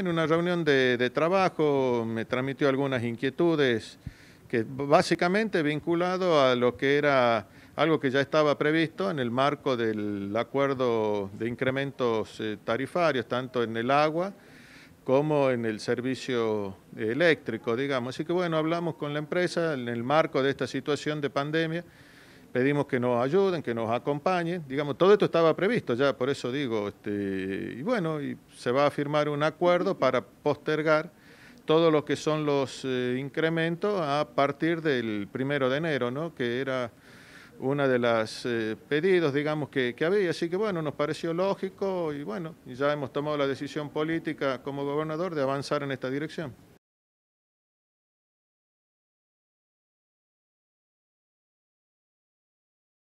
En una reunión de, trabajo me transmitió algunas inquietudes que básicamente vinculado a lo que era algo que ya estaba previsto en el marco del acuerdo de incrementos eh, tarifarios, tanto en el agua como en el servicio eléctrico, digamos. Así que bueno, hablamos con la empresa en el marco de esta situación de pandemia pedimos que nos ayuden, que nos acompañen, digamos, todo esto estaba previsto ya, por eso digo, este, y bueno, y se va a firmar un acuerdo para postergar todo lo que son los eh, incrementos a partir del primero de enero, ¿no? que era una de las eh, pedidos, digamos, que, que, había, así que bueno, nos pareció lógico y bueno, ya hemos tomado la decisión política como gobernador de avanzar en esta dirección.